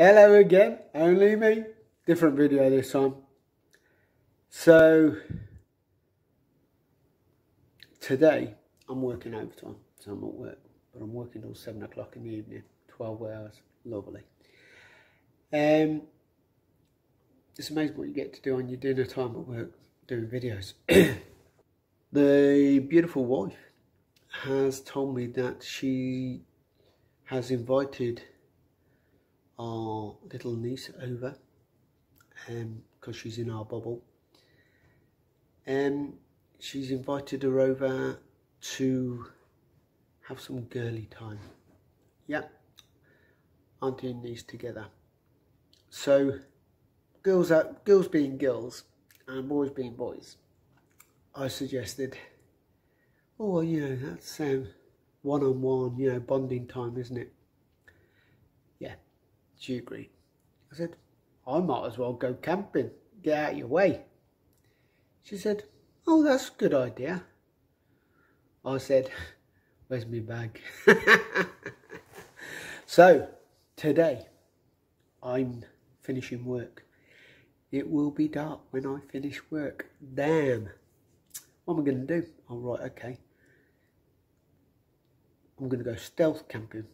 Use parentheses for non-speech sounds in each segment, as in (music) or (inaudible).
Hello again, only me. Different video this time. So, today I'm working overtime, so I'm at work, but I'm working till 7 o'clock in the evening, 12 hours, lovely. Um, it's amazing what you get to do on your dinner time at work, doing videos. (clears throat) the beautiful wife has told me that she has invited our little niece over because um, she's in our bubble. And um, she's invited her over to have some girly time. Yeah, auntie and niece together. So, girls are, girls being girls and boys being boys. I suggested, oh, well, you know, that's um, one-on-one, -on -one, you know, bonding time, isn't it? Yeah, she agreed. I said, I might as well go camping, get out of your way. She said, oh, that's a good idea. I said, where's my bag? (laughs) so, today, I'm finishing work. It will be dark when I finish work. Damn. What am I going to do? All oh, right, okay. I'm going to go stealth camping.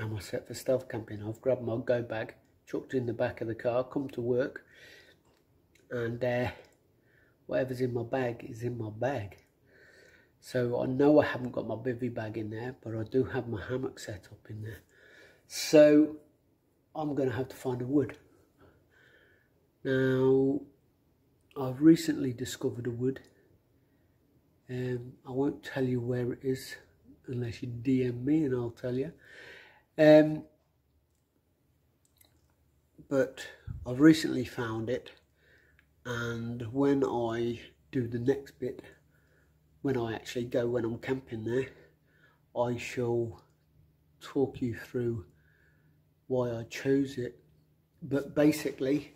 I'm set for stealth camping. I've grabbed my go bag, chucked in the back of the car, come to work, and uh, whatever's in my bag is in my bag. So I know I haven't got my bivy bag in there, but I do have my hammock set up in there. So I'm going to have to find a wood. Now, I've recently discovered a wood. Um, I won't tell you where it is unless you DM me and I'll tell you. Um, but I've recently found it and when I do the next bit, when I actually go when I'm camping there, I shall talk you through why I chose it. But basically,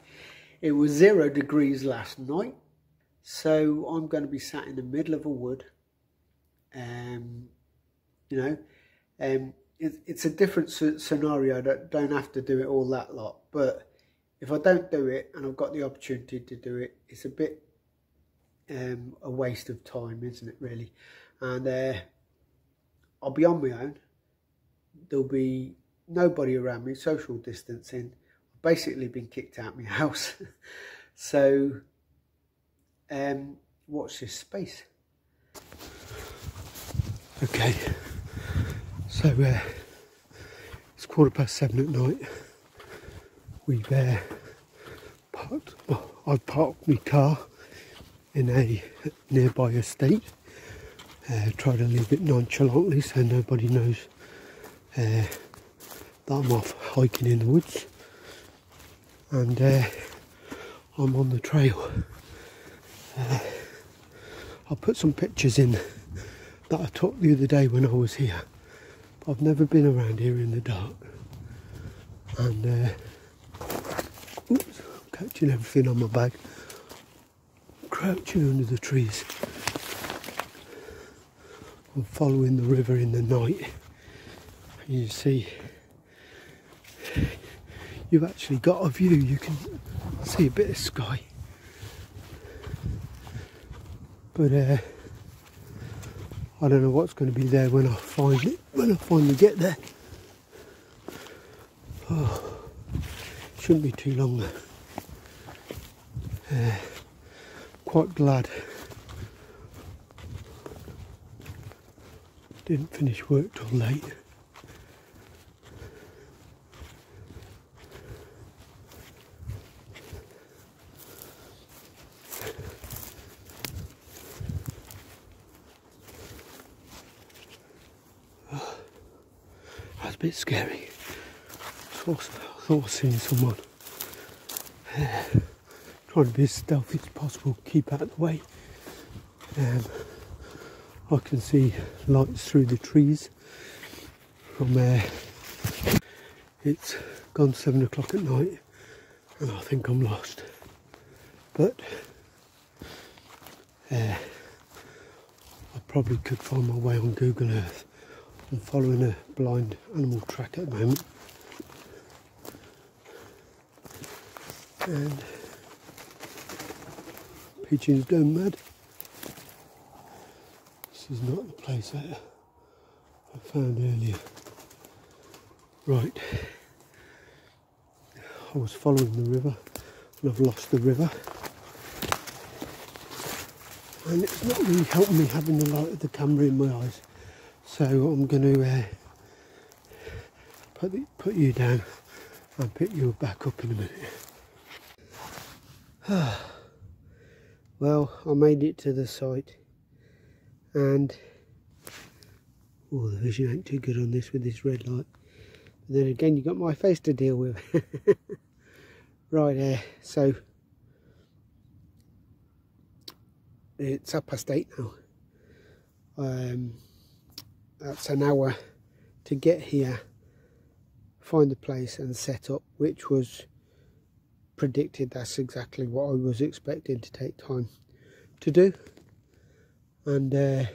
it was zero degrees last night, so I'm going to be sat in the middle of a wood. Um, you know, um, it's a different scenario. I don't, have to do it all that lot. But if I don't do it and I've got the opportunity to do it, it's a bit um, a waste of time, isn't it, really? And uh, I'll be on my own. There'll be nobody around me, social distancing. I've basically been kicked out of my (laughs) house. so, um, watch this space. Okay. So uh, it's quarter past seven at night. We've uh, parked, well, I've parked my car in a nearby estate. Uh, try to leave it nonchalantly so nobody knows uh, that I'm off hiking in the woods. And uh, I'm on the trail. Uh, I'll put some pictures in that I took the other day when I was here. I've never been around here in the dark. And, uh, oops, I'm catching everything on my bag. Crouching under the trees. I'm following the river in the night. You see, you've actually got a view. You can see a bit of sky. But, uh, I don't know what's going to be there when I find it, when I finally get there. Oh, shouldn't be too long though. Uh, quite glad didn't finish work till late. bit scary. I thought I seen someone. Uh, (sighs) trying to be as stealthy as possible, keep out of the way. Um, I can see lights through the trees from there. It's gone seven o'clock at night and I think I'm lost. But uh, I probably could find my way on Google Earth I'm following a blind animal track at the moment. And pigeons going mad. This is not the place that I found earlier. Right. I was following the river and I've lost the river. And it's not really helping me having the light of the camera in my eyes. So I'm going to uh, put, the, put you down and pick you back up in a minute. (sighs) well, I made it to the site and oh, the vision ain't too good on this with this red light. But then again, you got my face to deal with. (laughs) right there, uh, so it's up past eight now. Um, that's an hour to get here, find the place and set up, which was predicted. That's exactly what I was expecting to take time to do. And uh,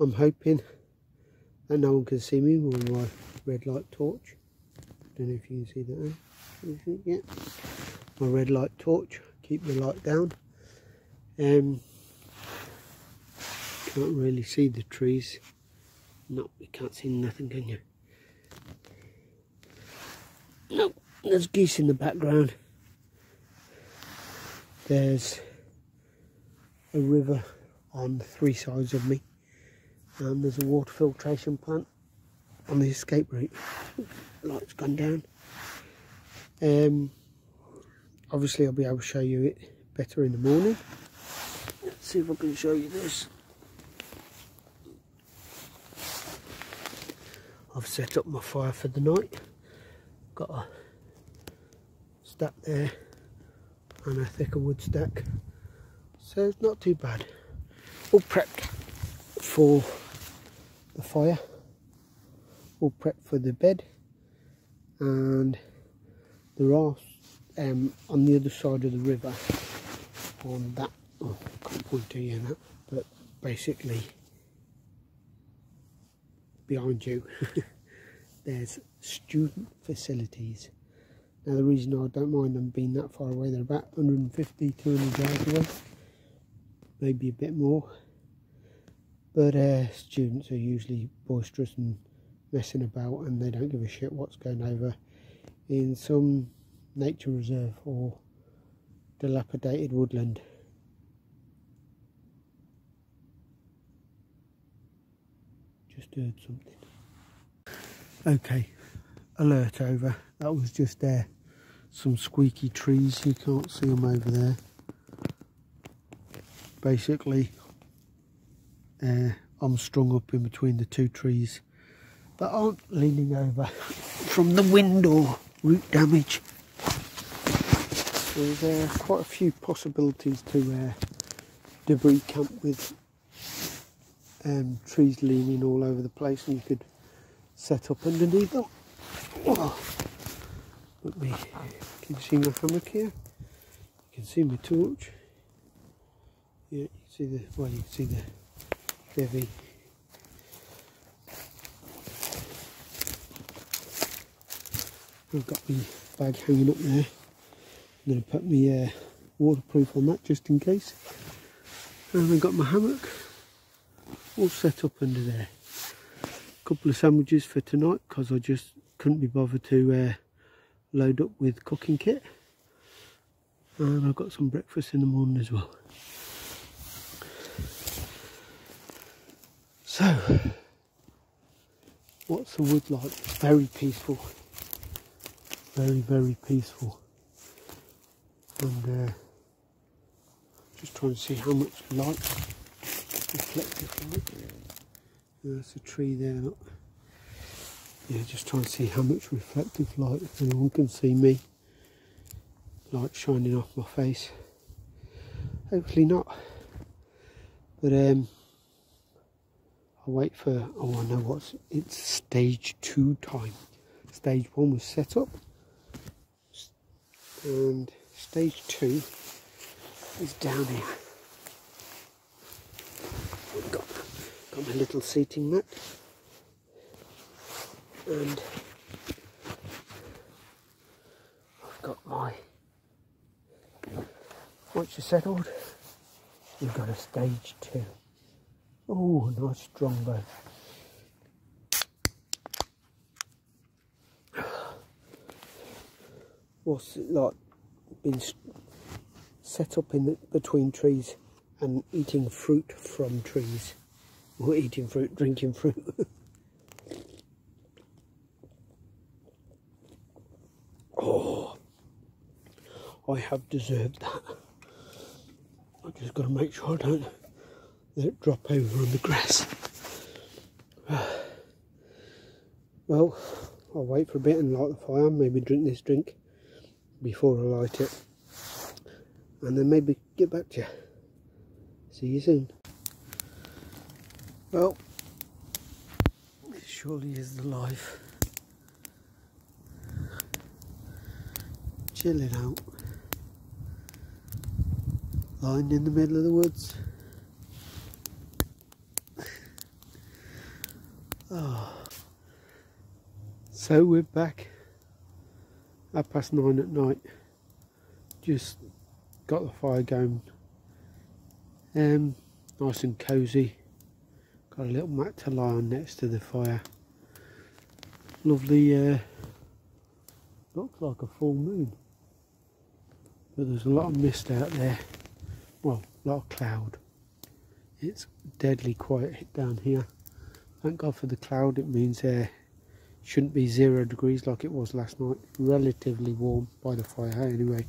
I'm hoping that no one can see me with my red light torch. Don't know if you can see that. Yeah, my red light torch. Keep the light down. Um, can't really see the trees. No, you can't see nothing, can you? No, there's geese in the background. There's a river on three sides of me. And there's a water filtration plant on the escape route. Light's gone down. Um, obviously I'll be able to show you it better in the morning. Let's see if I can show you this. I've set up my fire for the night. Got a stack there and a thicker wood stack. So it's not too bad. All prepped for the fire. All prepped for the bed. And there are um, on the other side of the river on that, oh, I can't point to you that, but basically behind you (laughs) there's student facilities now the reason I don't mind them being that far away they're about 150 200 yards away maybe a bit more but uh, students are usually boisterous and messing about and they don't give a shit what's going over in some nature reserve or dilapidated woodland just heard something. Okay, alert over. That was just there. Some squeaky trees, you can't see them over there. Basically, uh, I'm strung up in between the two trees that aren't leaning over (laughs) from the wind or root damage. There's uh, quite a few possibilities to uh, debris camp with um, trees leaning all over the place and you could set up underneath them. Oh. Let me, can you see my hammock here? You can see my torch. Yeah, you can see the, well you can see the bivy. I've got my bag hanging up there. I'm going to put my uh, waterproof on that just in case. And I've got my hammock all set up under there. A couple of sandwiches for tonight because I just couldn't be bothered to uh, load up with cooking kit. And I've got some breakfast in the morning as well. So, what's the wood like? Very peaceful. Very, very peaceful. And uh, just trying to see how much light reflective light. There's a tree there. Yeah, just trying to see how much reflective light, if anyone can see me. Light shining off my face. Hopefully not. But um, I'll wait for, oh I know what's, it's stage two time. Stage one was set up. And stage two is down here. got my little seating mat and I've got my once you're settled you've got a stage two. Oh, nice Strongbow. What's it like being set up in the, between trees and eating fruit from trees? Or eating fruit, drinking fruit. (laughs) I have deserved that. I just got to make sure I don't let it drop over on the grass. (sighs) Well, I'll wait for a bit and light the fire, maybe drink this drink before I light it. And then maybe get back to you. See you soon. Well, surely is the life. Chilling out. Lying in the middle of the woods. oh. (sighs) So we're back half past nine at night. Just got the fire going. Um, nice and cosy. Got a little mat to lie on next to the fire. Lovely, uh, looks like a full moon. But there's a lot of mist out there. Well, a lot of cloud. It's deadly quiet down here. Thank God for the cloud, it means uh, shouldn't be zero degrees like it was last night relatively warm by the fire anyway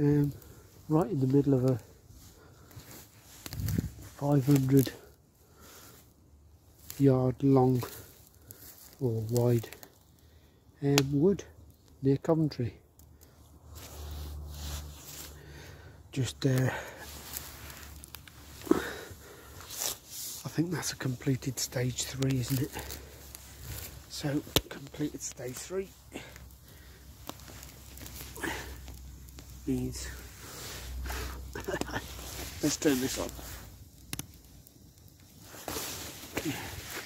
um, right in the middle of a 500 yard long or wide um, wood near Coventry just uh, I think that's a completed stage three isn't it? So completed stage three. Means (laughs) let's turn this on.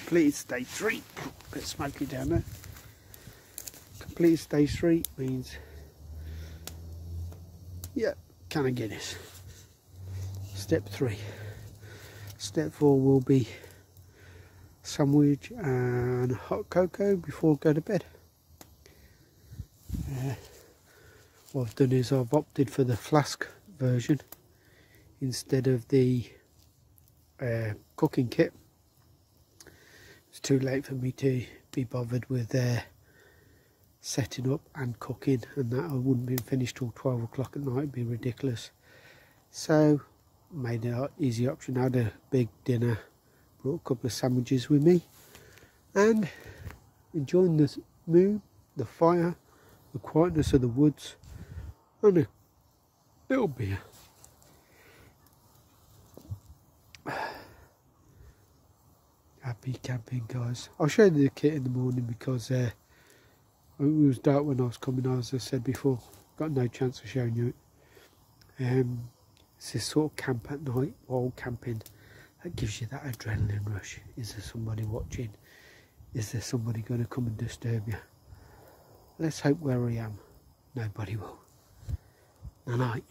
Completed stage three, bit smoky down there. Completed stage three means yeah, can of Guinness. Step three. Step four will be sandwich and hot cocoa before go to bed. Uh, what I've done is I've opted for the flask version instead of the uh, cooking kit. It's too late for me to be bothered with uh, setting up and cooking and that I wouldn't be finished till 12 o'clock at night, it'd be ridiculous. So made an easy option, I had a big dinner brought a couple of sandwiches with me and enjoying the moon, the fire, the quietness of the woods and a little beer. (sighs) Happy camping guys. I'll show you the kit in the morning because uh, it was dark when I was coming as I said before. Got no chance of showing you it. Um, it's this sort of camp at night, wild camping that gives you that adrenaline rush. Is there somebody watching? Is there somebody going to come and disturb you? Let's hope where I am, nobody will. Night night.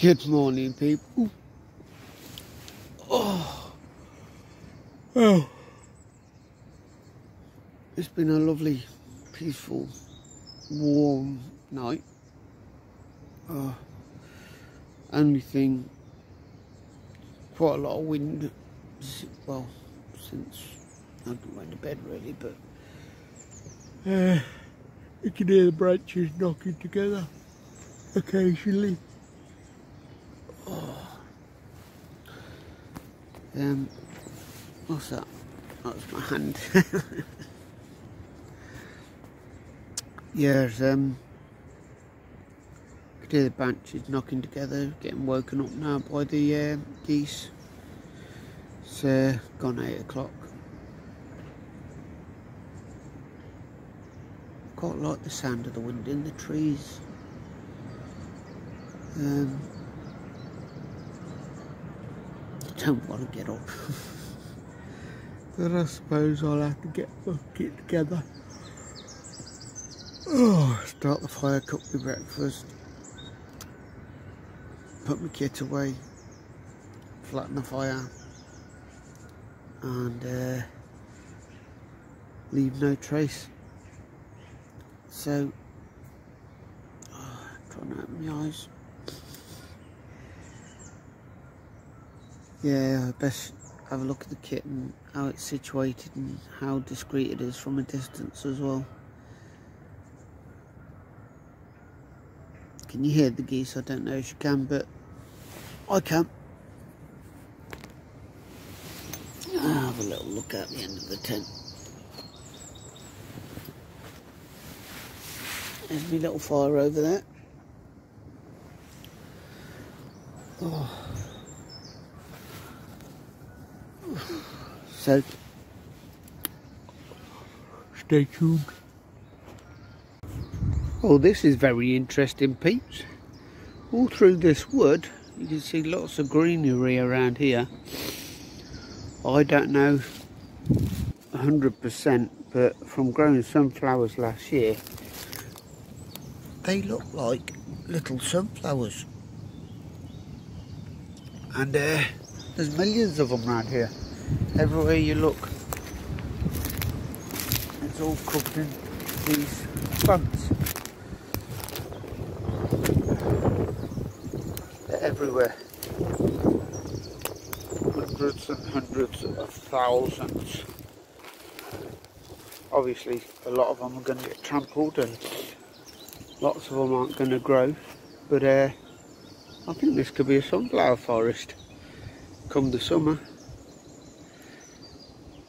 Good morning, people. Oh. It's been a lovely, peaceful, warm night. Uh, only thing, quite a lot of wind, well, since I went to bed really, but uh, you can hear the branches knocking together occasionally. Um, what's that? That's my hand. (laughs) yeah, um, could hear the branches knocking together, getting woken up now by the uh, geese. It's uh, gone 8 o'clock. Quite like the sound of the wind in the trees. Um, don't want to get up. but I suppose I'll have to get my kit together. Oh, start the fire, cook my breakfast, put my kit away, flatten the fire, and uh, leave no trace. So, oh, trying to open my eyes. Yeah, best have a look at the kit and how it's situated and how discreet it is from a distance as well. Can you hear the geese? I don't know if you can, but I can. I'll have a little look at the end of the tent. There's my little fire over there. Oh. So, stay tuned. Oh, this is very interesting, peeps. All through this wood, you can see lots of greenery around here. I don't know 100%, but from growing sunflowers last year, they look like little sunflowers. And uh, there's millions of them around here. Everywhere you look, it's all covered in these plants. They're everywhere. Hundreds and hundreds of thousands. Obviously, a lot of them are going to get trampled and lots of them aren't going to grow. But uh, I think this could be a sunflower forest come the summer.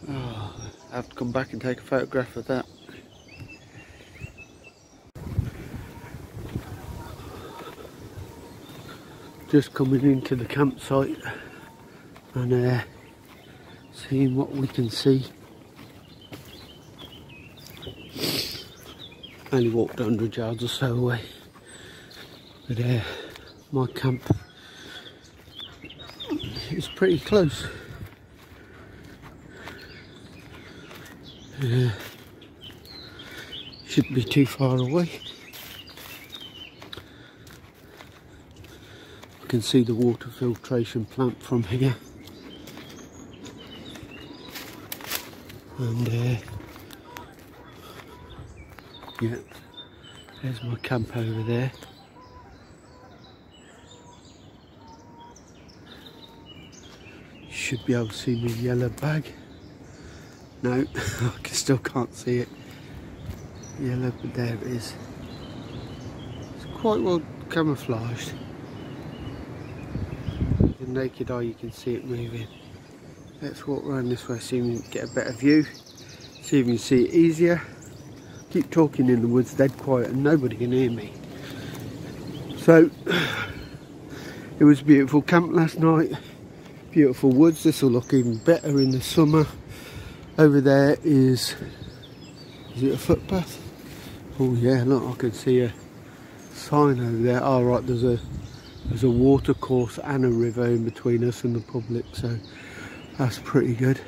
Oh, I have to come back and take a photograph of that. Just coming into the campsite and uh, seeing what we can see. Only walked 100 yards or so away. But uh, my camp is pretty close. Shouldn't be too far away. I can see the water filtration plant from here. And uh, yeah, there's my camp over there. Should be able to see my yellow bag. No, (laughs) I still can't see it. Yellow, but there it is. It's quite well camouflaged. The naked eye you can see it moving. Let's walk around this way, see if we can get a better view. See if we can see it easier. Keep talking in the woods, dead quiet, and nobody can hear me. So, (sighs) it was beautiful camp last night. Beautiful woods, this will look even better in the summer. Over there is, is it a footpath? Oh yeah, look, I can see a sign over there. Oh right, there's a there's a water course and a river in between us and the public, so that's pretty good.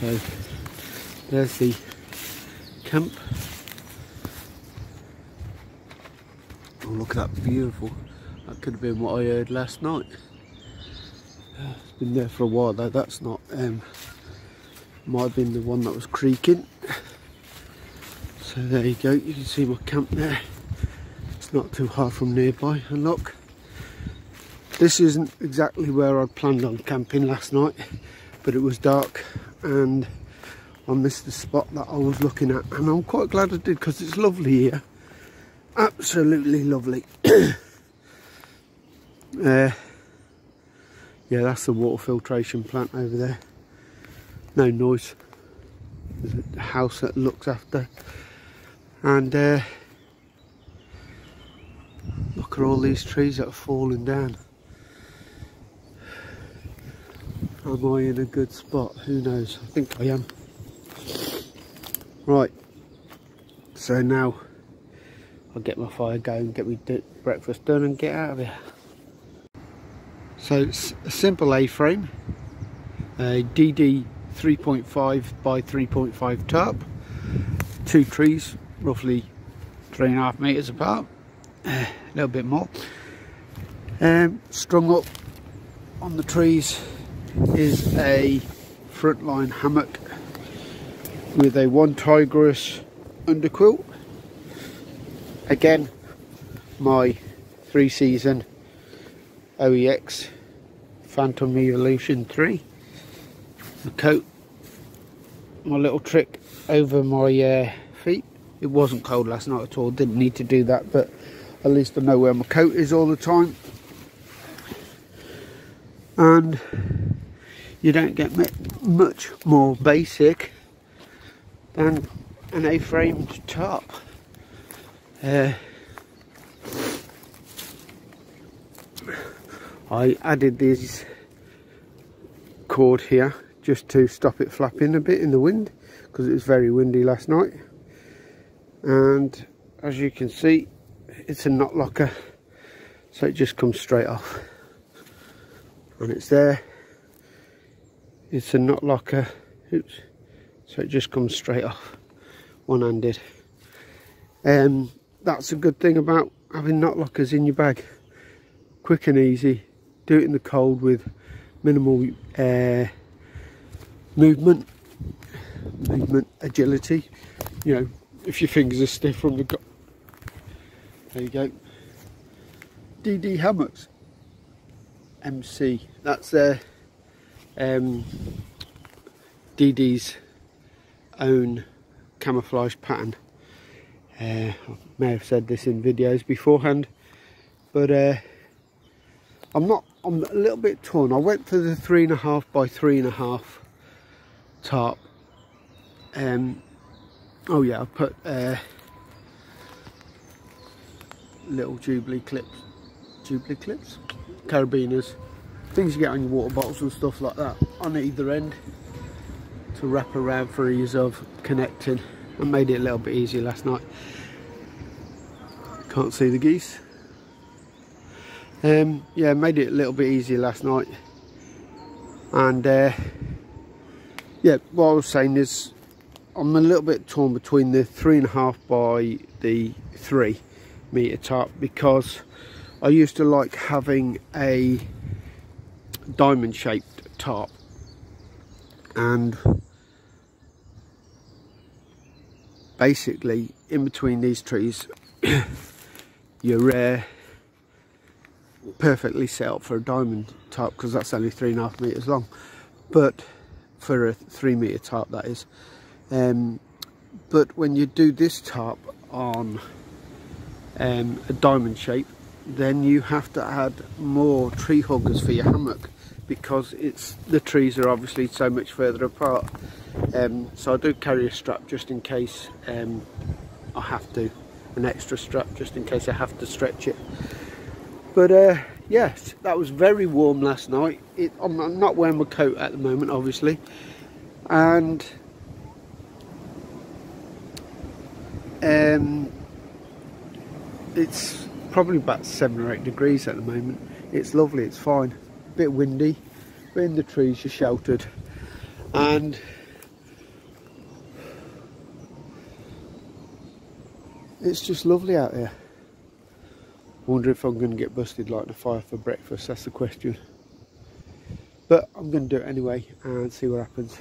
So there's the camp. Oh look at that beautiful. That could have been what I heard last night. It's been there for a while though that's not um, might have been the one that was creaking. So there you go you can see my camp there. It's not too far from nearby and look. This isn't exactly where I planned on camping last night but it was dark and I missed the spot that I was looking at and I'm quite glad I did because it's lovely here. Absolutely lovely. (coughs) Uh, yeah that's the water filtration plant over there. No noise. There's a house that looks after. And uh, look at all these trees that are falling down. Am I in a good spot? Who knows? I think I am. Right, so now I'll get my fire going, get me breakfast done and get out of here. So it's a simple A-frame, a DD 3.5 by 3.5 tarp, two trees roughly three and a half metres apart, a little bit more. Um, strung up on the trees is a frontline hammock with a OneTigris underquilt. Again, my three season OEX Phantom Evolution 3. The coat, my little trick over my uh, feet. It wasn't cold last night at all, didn't need to do that, but at least I know where my coat is all the time. And you don't get much more basic than an A-framed tarp. Uh, I added this cord here just to stop it flapping a bit in the wind because it was very windy last night. And as you can see it's a knot locker so it just comes straight off. And it's there. It's a knot locker. Oops. So it just comes straight off one-handed. Um, that's a good thing about having knot lockers in your bag. Quick and easy do it in the cold with minimal air movement movement agility you know if your fingers are stiff from the there you go DD hammocks MC that's their um, DD's own camouflage pattern. Uh, I may have said this in videos beforehand, but uh, I'm not. I'm a little bit torn. I went for the three and a half by three and a half tarp. Um, oh yeah, I put uh, little Jubilee clips, Jubilee clips, carabiners, things you get on your water bottles and stuff like that on either end to wrap around for ease of connecting. I made it a little bit easier last night. Can't see the geese um, yeah made it a little bit easier last night. And uh, yeah what I was saying is I'm a little bit torn between the three and a half by the three meter tarp because I used to like having a diamond shaped tarp and basically in between these trees (coughs) you're uh, perfectly set up for a diamond tarp because that's only three and a half meters long. But for a three meter tarp that is. Um, but when you do this tarp on um, a diamond shape then you have to add more tree huggers for your hammock because it's the trees are obviously so much further apart. Um, so I do carry a strap just in case um, I have to, an extra strap just in case I have to stretch it. But uh, yes, that was very warm last night. It, I'm, not wearing my coat at the moment, obviously. And um, it's probably about seven or eight degrees at the moment. It's lovely, it's fine. A bit windy, but in the trees you're sheltered. And it's just lovely out here. Wonder if I'm going to get busted like the fire for breakfast, that's the question. but I'm going to do it anyway and see what happens.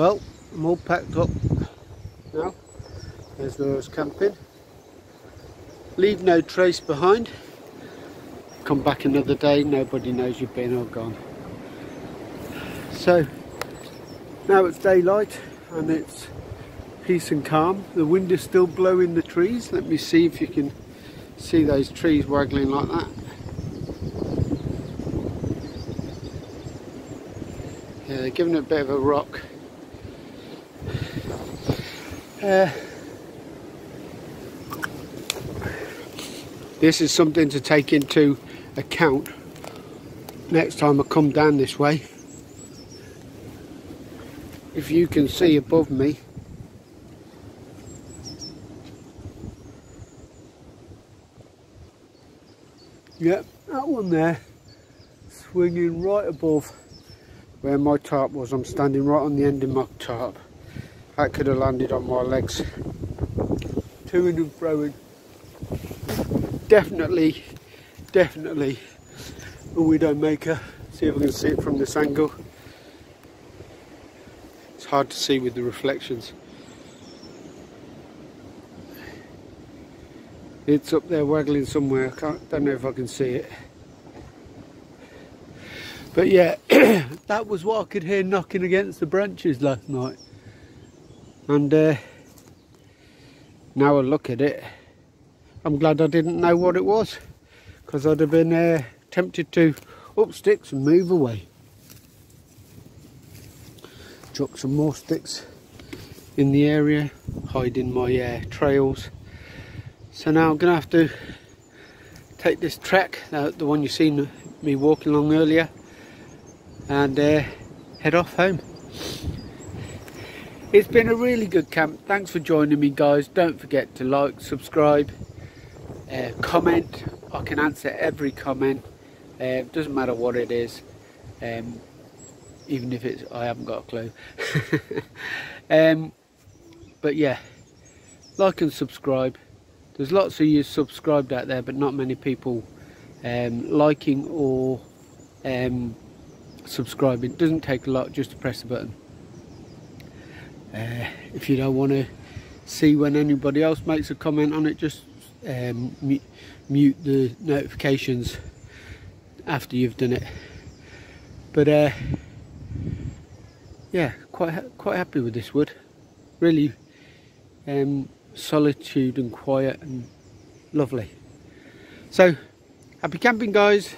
Well, I'm all packed up now. There's where I was camping. Leave no trace behind. Come back another day, nobody knows you've been or gone. So, now it's daylight and it's peace and calm. The wind is still blowing the trees. Let me see if you can see those trees waggling like that. Yeah, they're giving it a bit of a rock. Uh, this is something to take into account next time I come down this way. If you can see above me, Yep, that one there, swinging right above where my tarp was. I'm standing right on the end of my tarp. That could have landed on my legs. To and froing. Definitely, definitely we don't make a widowmaker. See if I can see it from this angle. It's hard to see with the reflections. It's up there waggling somewhere. I can't, don't know if I can see it. But yeah, (clears throat) that was what I could hear knocking against the branches last night and uh, now I look at it I'm glad I didn't know what it was because I'd have been uh, tempted to up sticks and move away. Chuck some more sticks in the area hiding my uh, trails. So now I'm gonna have to take this track uh, the one you've seen me walking along earlier and uh, head off home it's been a really good camp. Thanks for joining me guys. Don't forget to like, subscribe, uh, comment. I can answer every comment. Uh, doesn't matter what it is. Um, even if it's, I haven't got a clue. (laughs) um, but yeah, like and subscribe. There's lots of you subscribed out there, but not many people um, liking or um, subscribing. It doesn't take a lot just to press the button. Uh, if you don't want to see when anybody else makes a comment on it, just um, mute, the notifications after you've done it. But uh, yeah, quite quite happy with this wood. Really um, solitude and quiet and lovely. So happy camping, guys.